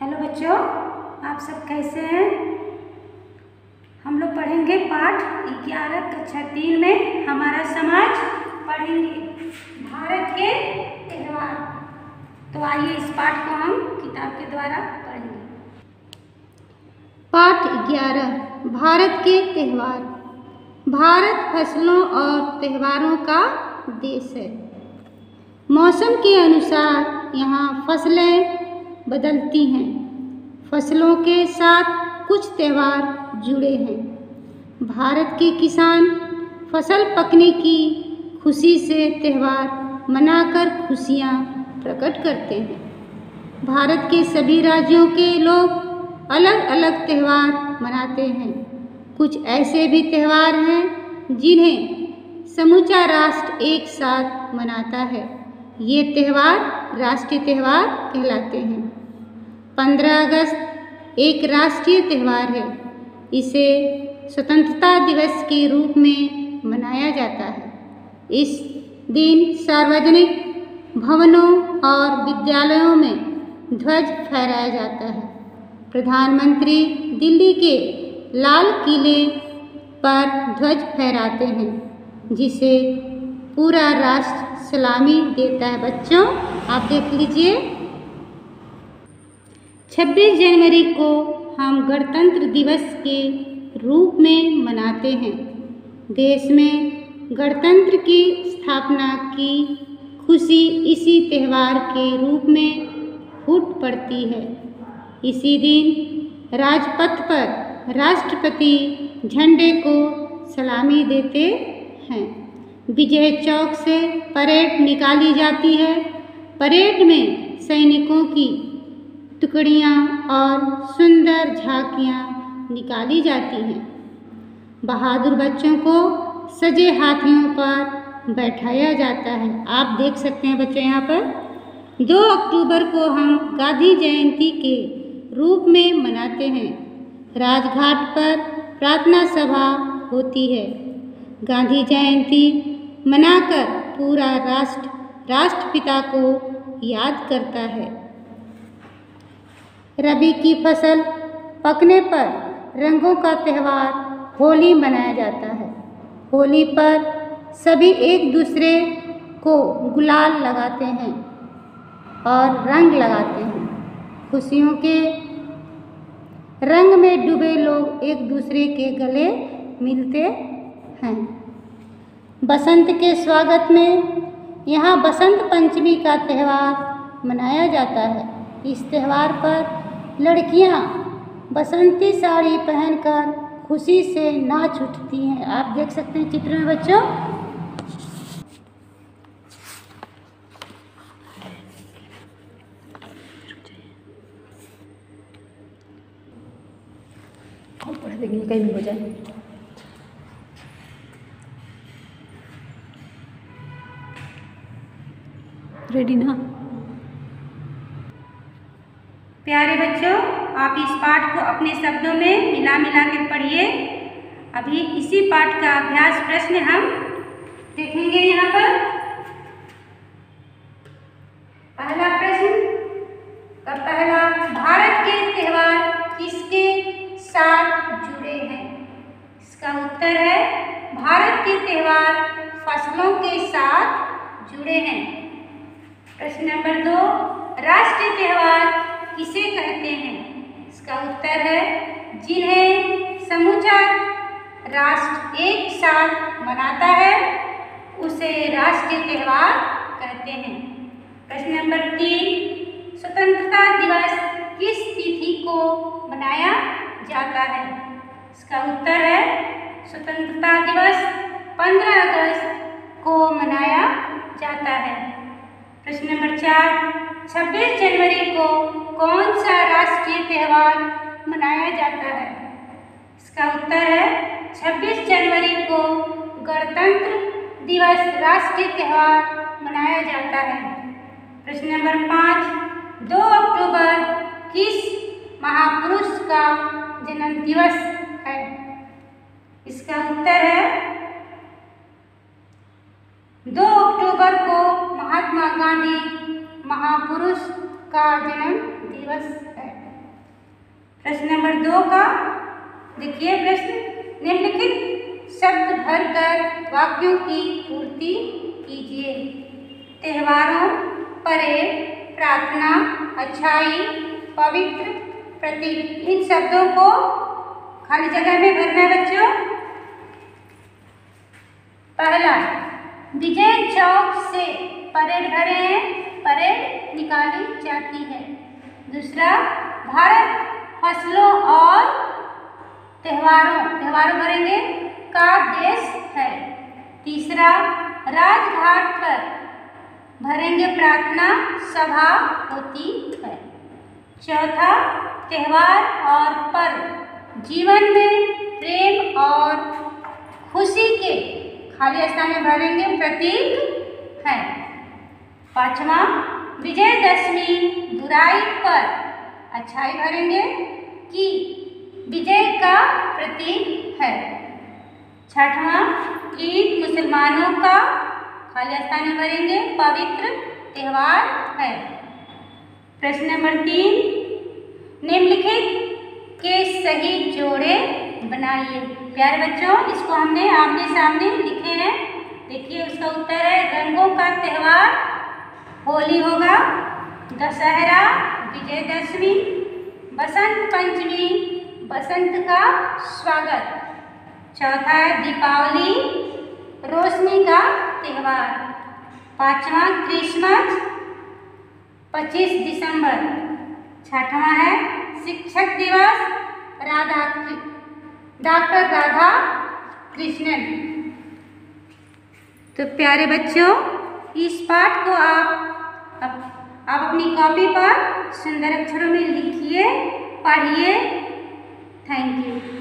Hello बच्चों, आप सब कैसे हैं? हम लोग पढ़ेंगे पाठ ग्यारह कक्षा तीन में हमारा समाज पढ़ेंगे। भारत के त्यौहार। तो आइए इस पाठ को हम किताब के द्वारा पढ़ेंगे। पाठ ग्यारह, भारत के त्यौहार। भारत फ़सलों और त्यौहारों का देश है। मौसम के अनुसार यहाँ फ़सलें बदलती हैं। फ़सलों के साथ कुछ त्यौहार जुड़े हैं। भारत के किसान फ़सल पकने की खुशी से त्यौहार मनाकर खुशियाँ प्रकट करते हैं। भारत के सभी राज्यों के लोग अलग अलग त्यौहार मनाते हैं। कुछ ऐसे भी त्यौहार हैं जिन्हें समूचा राष्ट्र एक साथ मनाता है। ये त्यौहार राष्ट्रीय त्यौहार कहलाते हैं। पंद्रह अगस्त एक राष्ट्रीय त्यौहार है। इसे स्वतंत्रता दिवस के रूप में मनाया जाता है। इस दिन सार्वजनिक भवनों और विद्यालयों में ध्वज फहराया जाता है। प्रधानमंत्री दिल्ली के लाल किले पर ध्वज फहराते हैं, जिसे पूरा राष्ट्र सलामी देता है। बच्चों, आप देख लीजिए। 26 जनवरी को हम गणतंत्र दिवस के रूप में मनाते हैं। देश में गणतंत्र की स्थापना की खुशी इसी त्यौहार के रूप में फूट पड़ती है। इसी दिन राजपथ पर राष्ट्रपति झंडे को सलामी देते हैं। विजय चौक से परेड निकाली जाती है। परेड में सैनिकों की टुकड़ियाँ और सुंदर झांकियाँ निकाली जाती हैं। बहादुर बच्चों को सजे हाथियों पर बैठाया जाता है। आप देख सकते हैं बच्चों यहाँ पर। दो अक्टूबर को हम गांधी जयंती के रूप में मनाते हैं। राजघाट पर प्रार्थना सभा होती है। गांधी जयंती मनाकर पूरा राष्ट्र, राष्ट्रपिता को याद करता है। रबी की फ़सल पकने पर रंगों का त्यौहार होली मनाया जाता है। होली पर सभी एक दूसरे को गुलाल लगाते हैं और रंग लगाते हैं। खुशियों के रंग में डूबे लोग एक दूसरे के गले मिलते हैं। बसंत के स्वागत में यहाँ बसंत पंचमी का त्यौहार मनाया जाता है। इस त्यौहार पर लड़कियाँ बसंती साड़ी पहनकर खुशी से नाच उठती हैं। आप देख सकते हैं चित्र में बच्चों। कहीं भी हो जाए। रेडी ना? प्यारे बच्चों, आप इस पाठ को अपने शब्दों में मिला मिला के पढ़िए। अभी इसी पाठ का अभ्यास प्रश्न हम देखेंगे यहाँ पर। पहला प्रश्न, का पहला, भारत के त्यौहार किसके साथ जुड़े हैं? इसका उत्तर है, भारत के त्यौहार फ़सलों के साथ जुड़े हैं। प्रश्न नंबर दो किसे कहते हैं? इसका उत्तर है जिन्हें समूचा राष्ट्र एक साथ मनाता है, उसे राष्ट्रीय त्यौहार कहते हैं। प्रश्न नंबर तीन, स्वतंत्रता दिवस किस तिथि को मनाया जाता है? इसका उत्तर है स्वतंत्रता दिवस 15 अगस्त को मनाया जाता है। प्रश्न नंबर चार 26 जनवरी को कौन सा राष्ट्रीय त्यौहार मनाया जाता है? इसका उत्तर है 26 जनवरी को गणतंत्र दिवस राष्ट्रीय त्यौहार मनाया जाता है। प्रश्न नंबर पाँच, दो अक्टूबर किस महापुरुष का जन्म दिवस है? इसका उत्तर है, दो अक्टूबर को महात्मा गांधी महापुरुष का जन्म दिवस है। प्रश्न नंबर दो का, देखिए प्रश्न। निम्नलिखित शब्द भरकर वाक्यों की पूर्ति कीजिए। त्योहारों, परेड, प्रार्थना, अच्छाई, पवित्र, प्रतीक, इन शब्दों को खाली जगह में भरना है बच्चों। पहला, विजय चौक से परेड भरे हैं। परेड निकाली जाती है। दूसरा, भारत फ़सलों और त्योहारों त्योहारों भरेंगे, का देश है। तीसरा, राजघाट पर भरेंगे प्रार्थना सभा होती है। चौथा, त्यौहार और पर्व, जीवन में प्रेम और खुशी के खाली स्थान में भरेंगे प्रतीक है। पांचवा विजयदशमी बुराई पर। अच्छाई भरेंगे कि विजय का प्रतीक है। छठवां, ईद मुसलमानों का खाली स्थान भरेंगे, पवित्र त्यौहार है। प्रश्न नंबर तीन, निम्नलिखित के सही जोड़े बनाइए। प्यारे बच्चों, इसको हमने आमने सामने लिखे हैं। देखिए, उसका उत्तर है, रंगों का त्यौहार होली होगा, दशहरा, विजयदशमी, बसंत पंचमी, बसंत का स्वागत। चौथा है दीपावली, रोशनी का त्यौहार। पांचवा क्रिसमस 25 दिसंबर। छठवा है शिक्षक दिवस, राधा डॉक्टर राधा कृष्णन। तो प्यारे बच्चों, इस पाठ को आप आप अपनी कॉपी पर सुंदर अक्षरों में लिखिए पढ़िए। Thank you